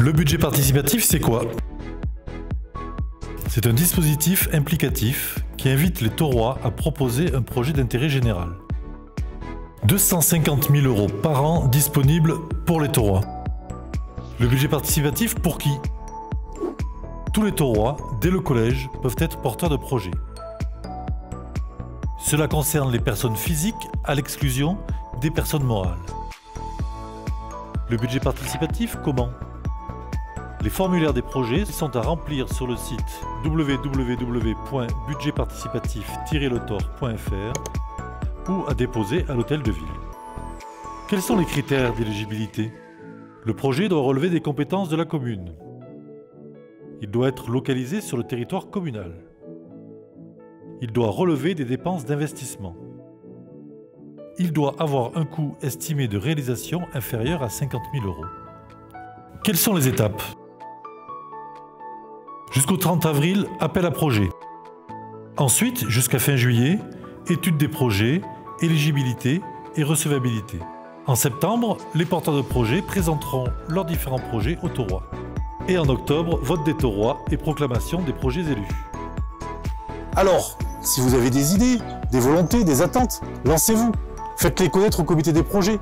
Le budget participatif, c'est quoi? C'est un dispositif implicatif qui invite les taurois à proposer un projet d'intérêt général. 250 000 euros par an disponibles pour les taurois. Le budget participatif pour qui? Tous les taurois, dès le collège, peuvent être porteurs de projets. Cela concerne les personnes physiques à l'exclusion des personnes morales. Le budget participatif, comment? Les formulaires des projets sont à remplir sur le site www.budgetparticipatif-letor.fr ou à déposer à l'hôtel de ville. Quels sont les critères d'éligibilité? Le projet doit relever des compétences de la commune. Il doit être localisé sur le territoire communal. Il doit relever des dépenses d'investissement il doit avoir un coût estimé de réalisation inférieur à 50 000 euros. Quelles sont les étapes? Jusqu'au 30 avril, appel à projet. Ensuite, jusqu'à fin juillet, étude des projets, éligibilité et recevabilité. En septembre, les porteurs de projets présenteront leurs différents projets au taurois. Et en octobre, vote des taurois et proclamation des projets élus. Alors, si vous avez des idées, des volontés, des attentes, lancez-vous. Faites-les connaître au comité des projets.